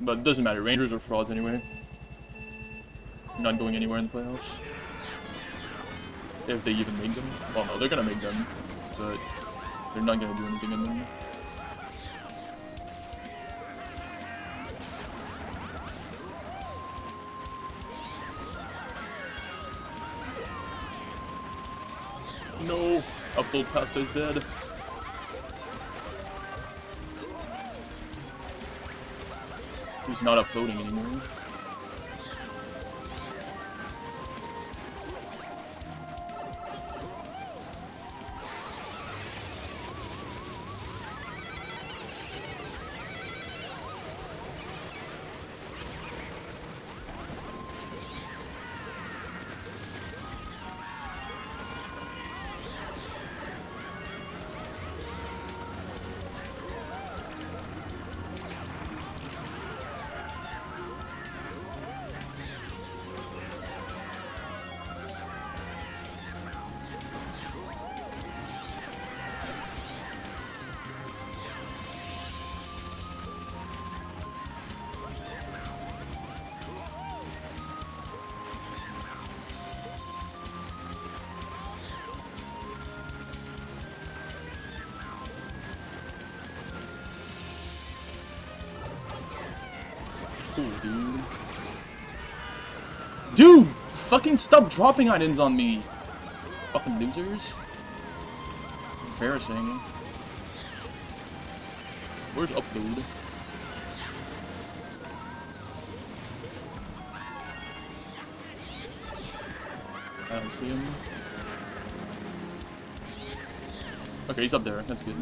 But it doesn't matter. Rangers are frauds anyway. Not going anywhere in the playoffs. If they even make them. Well, no, they're gonna make them. But they're not gonna do anything in them. No! Upload pasta is dead. Not uploading anymore. Cool, dude. Dude! Fucking stop dropping items on me! Fucking losers. Embarrassing. Where's upload? I don't see him. Okay, he's up there. That's good.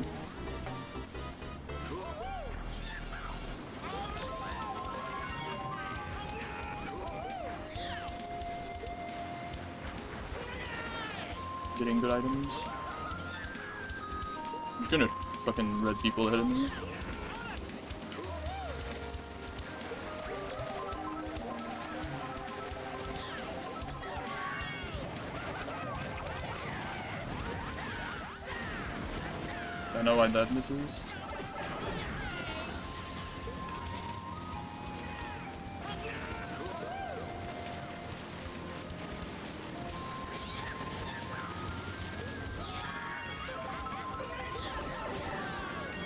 I'm gonna fucking red people ahead of me. I know why that misses.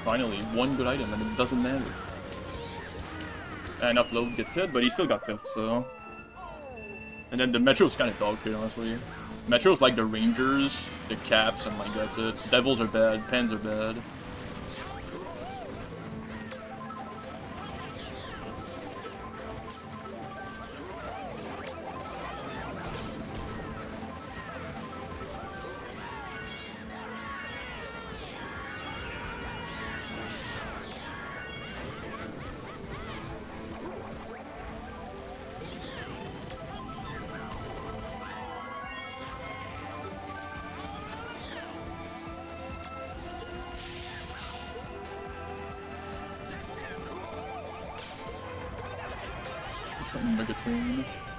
Finally, one good item, and it doesn't matter. And upload gets hit, but he still got fifth, so. And then the Metro's kind of dog shit, honestly. Metro's like the Rangers, the Caps, and like that's it. Devils are bad, Pens are bad. Fucking Megatron.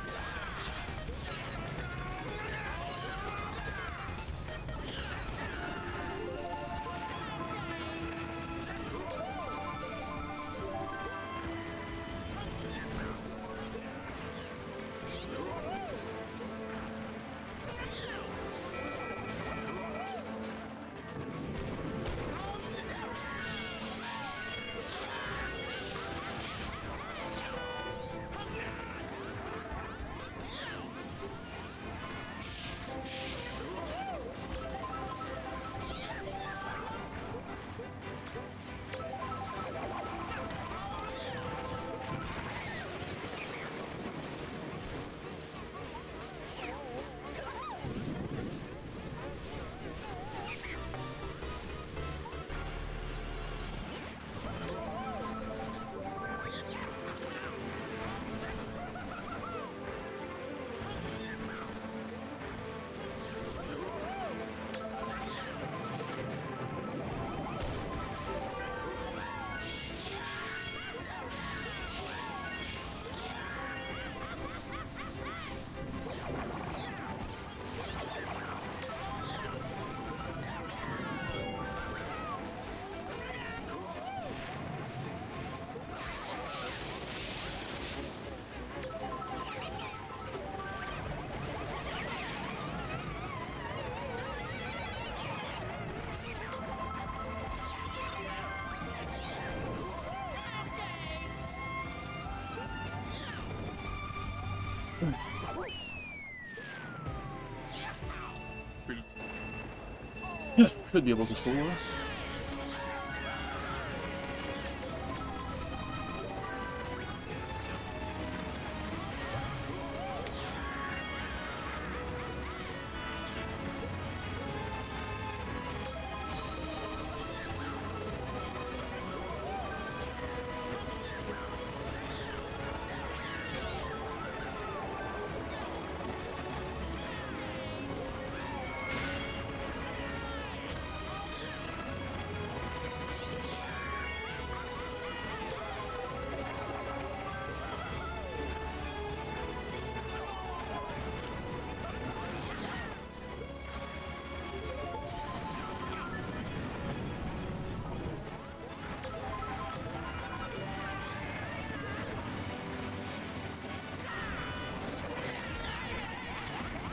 Hmm. Should be able to score.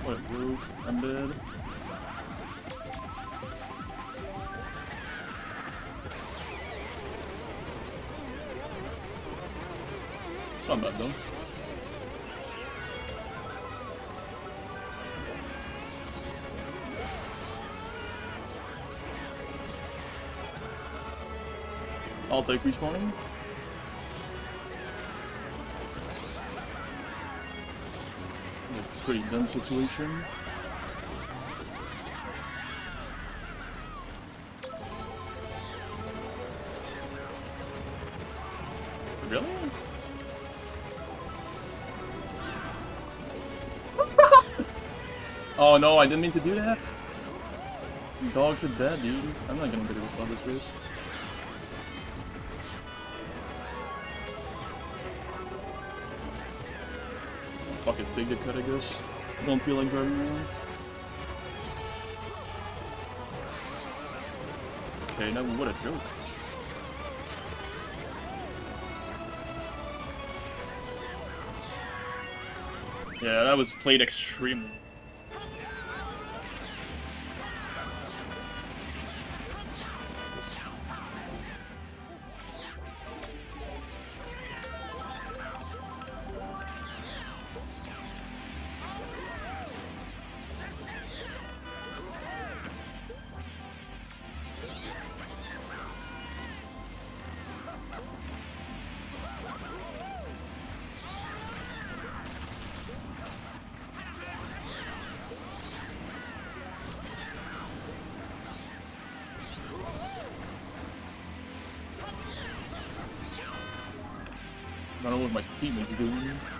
Move. I'm dead. It's not bad though. I'll take respawning. Pretty dumb situation. Really? oh no, I didn't mean to do that. Dogs are dead, dude. I'm not gonna get it with this race. Take the cut, I guess. Don't feel like driving around. Okay, now what a joke. Yeah, that was played extremely. I don't know what my team is doing.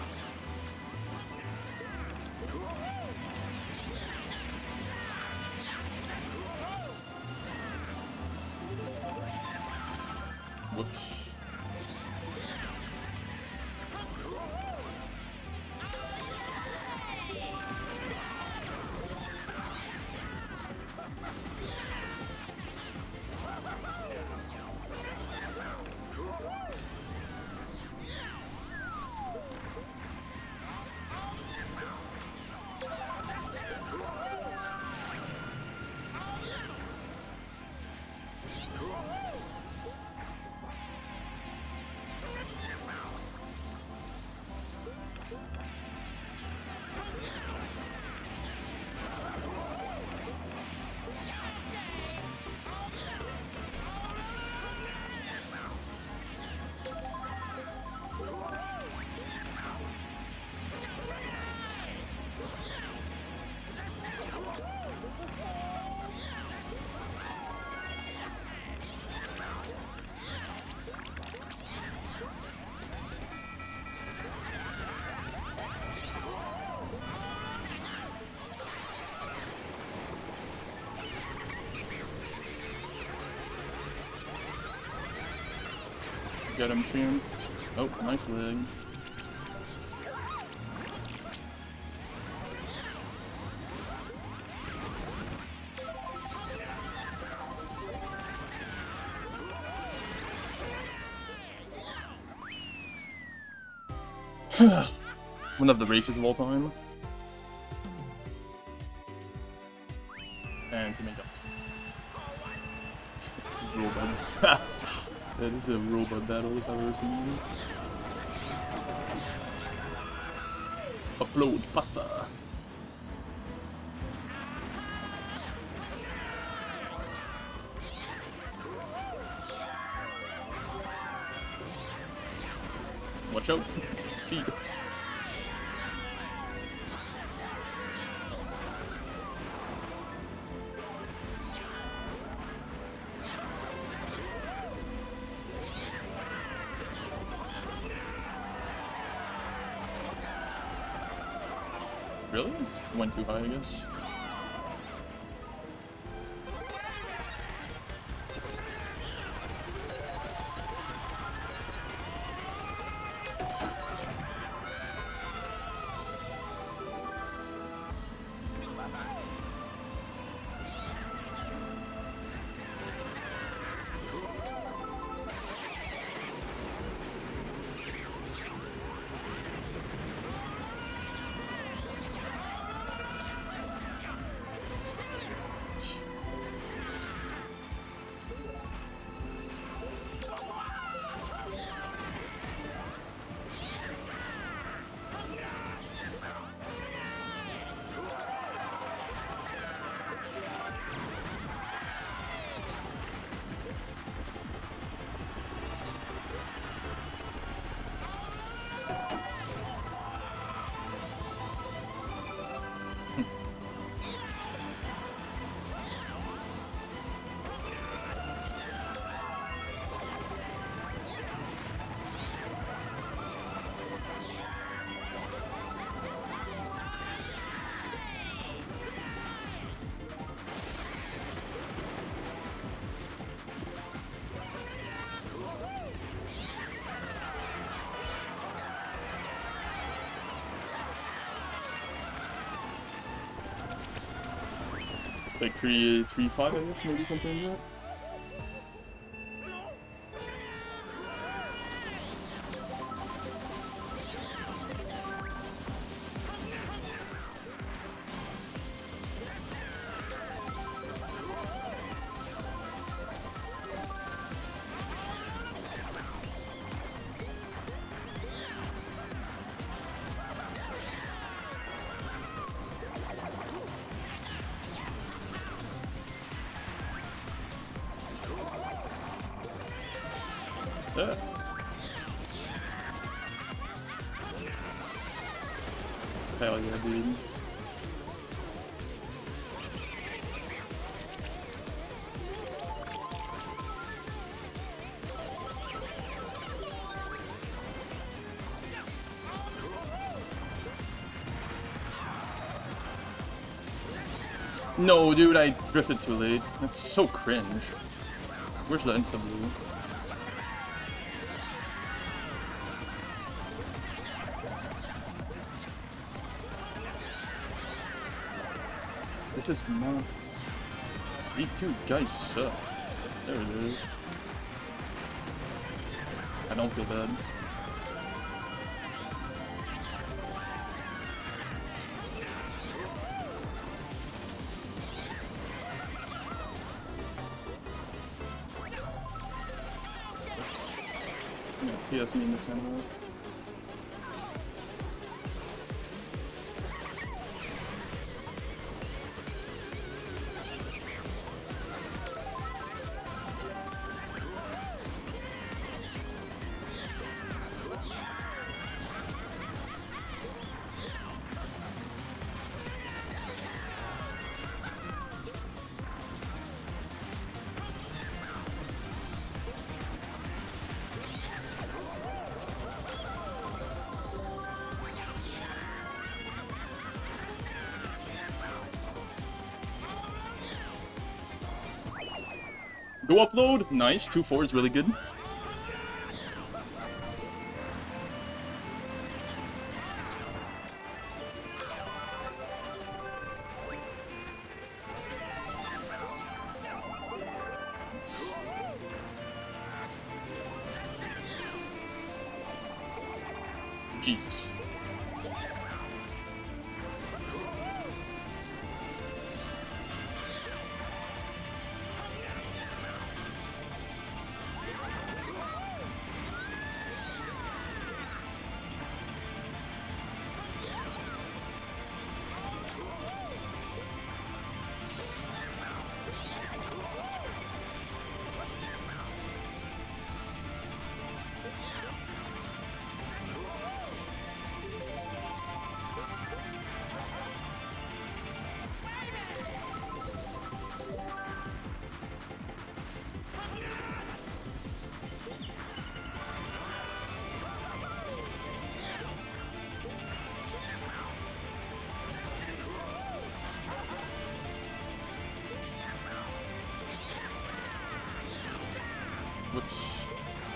Get him, champ. Oh, nice leg. One of the races of all time. And to make up. This is a robot battle if I've ever seen one. Upload pasta. Really? Went too high, I guess. Like three, three, five, I guess, maybe something like that. No, dude, I drifted too late. That's so cringe. Where's the insta blue? This is not... These two guys suck. There it is. I don't feel bad. Yeah, TS Go upload! Nice, 2-4 is really good. Jesus.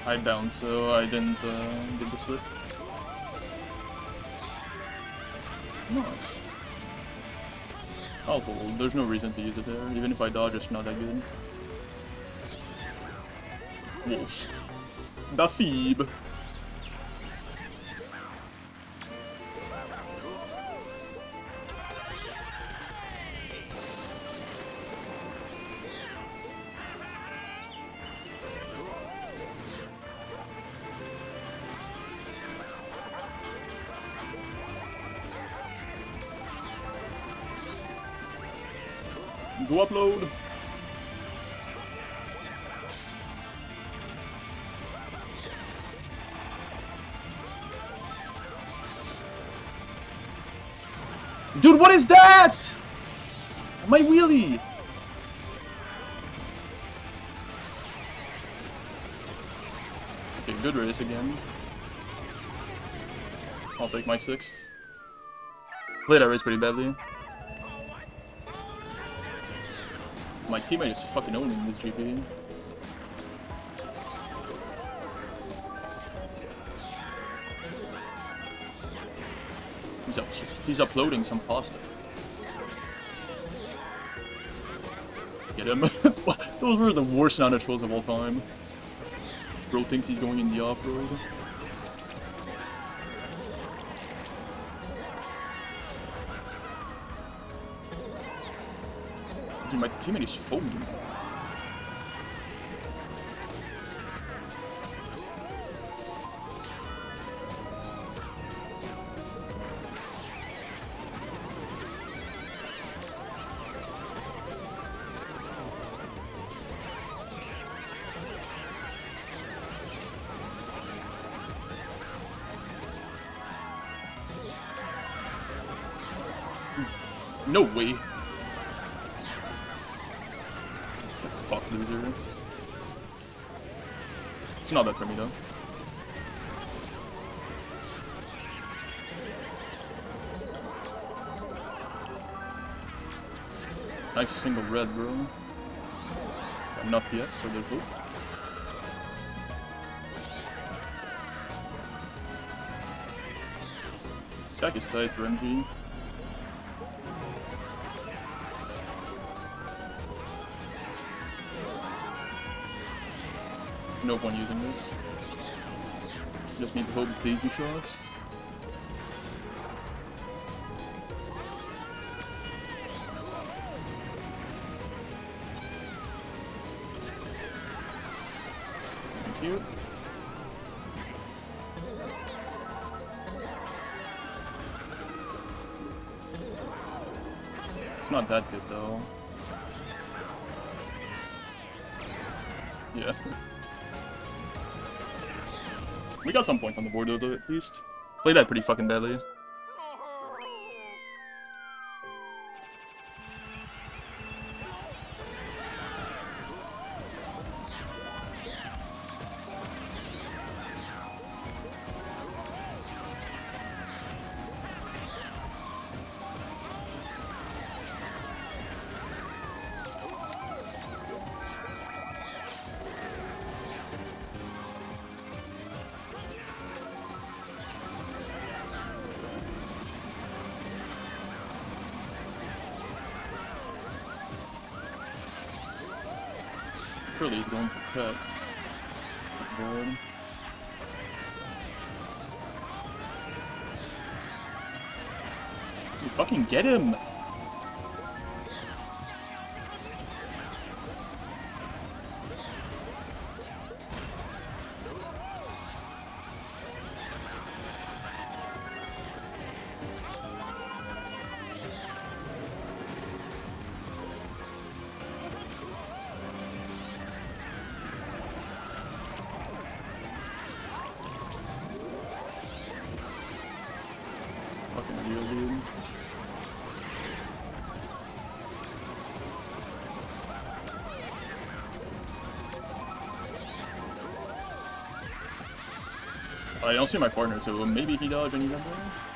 I bounced, so I didn't uh, get the slip. Nice. I'll. There's no reason to use it there. Even if I dodge, it's not that good. Wolves. The Phoebe. Go upload. Dude, what is that? My wheelie. Okay, good race again. I'll take my sixth. Played that race pretty badly. My teammate is fucking owning this GP. He's up he's uploading some pasta. Get him. Those were the worst sound trolls of all time. Bro thinks he's going in the off-road. Teammate is folding. No way. Single red, bro. Got not yet, so there's hope. Jack is tight for MG. No point using this. Just need to hope it's easy shots. Board though, at least. Played that pretty fucking badly. Surely he's going to cut. Board. You fucking get him! I don't see my partner, so maybe he dodged and he got there?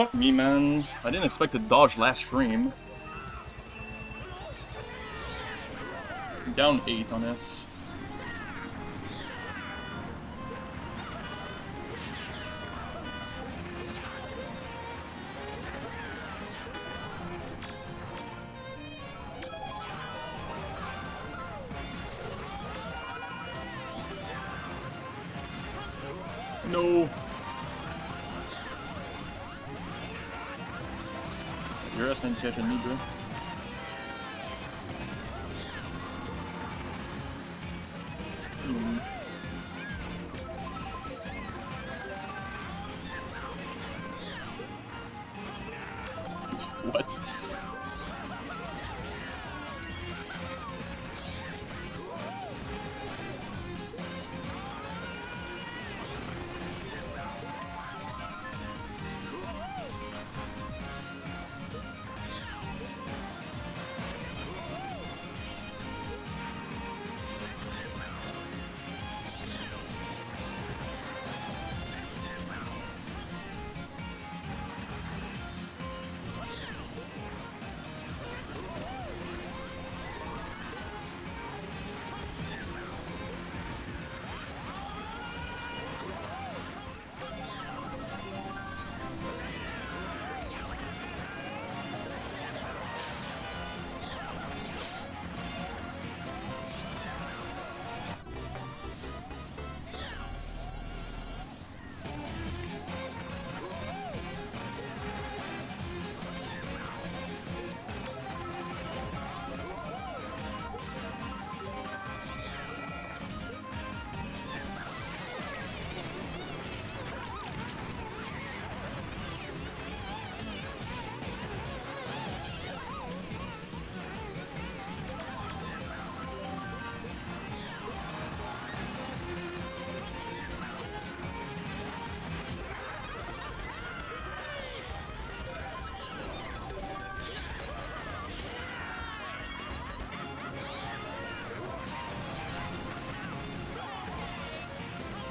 Fuck me, man. I didn't expect to dodge last frame. Down 8 on this. Your ass ain't catching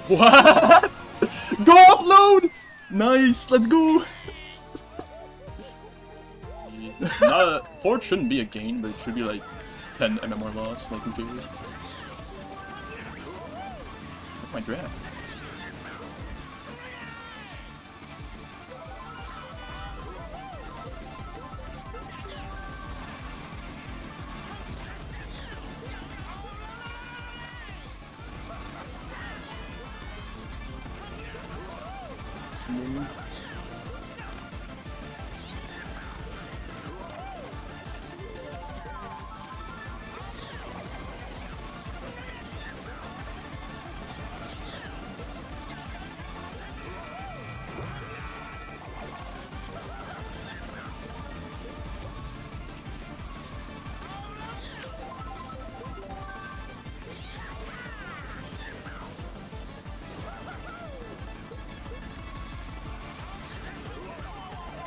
What? Go upload! Nice, let's go! Not a, Fort shouldn't be a gain, but it should be like 10 MMR loss, like cares? What's my draft?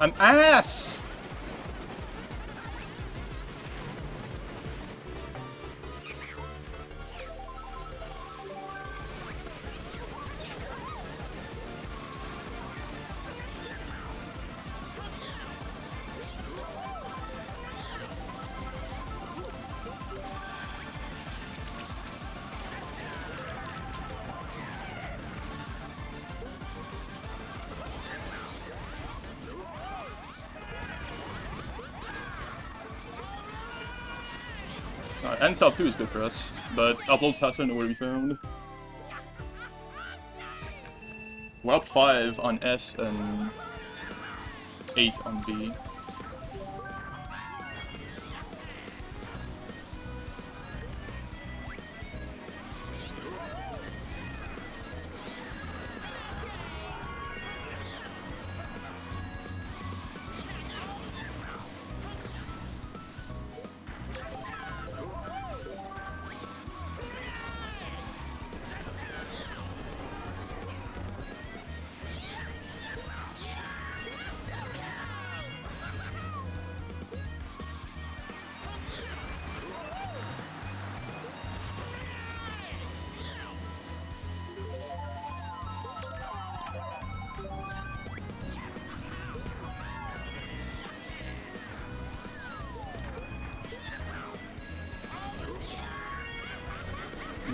I'm ass! Uh, and top 2 is good for us, but upload pasta nowhere to be found. Up 5 on S and 8 on B.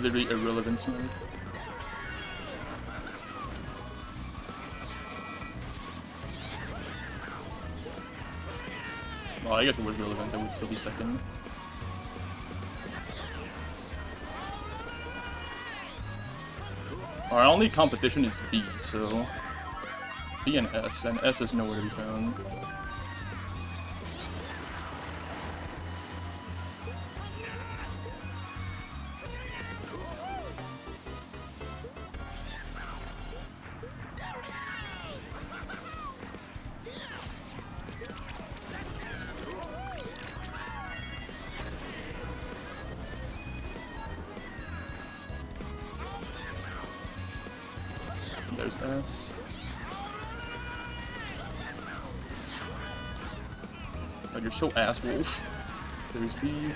literally irrelevant mode. Well, I guess it was relevant, that would still be second. Our only competition is B, so... B and S, and S is nowhere to be found. God, you're so ass wolf. There's B.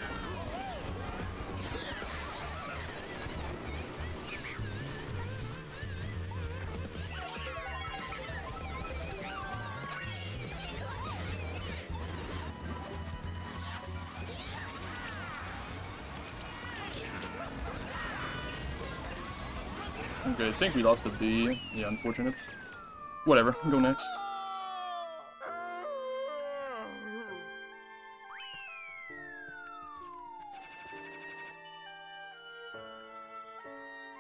think we lost the B. Yeah, unfortunate. Whatever, go next.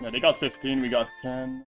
Yeah, they got 15, we got 10.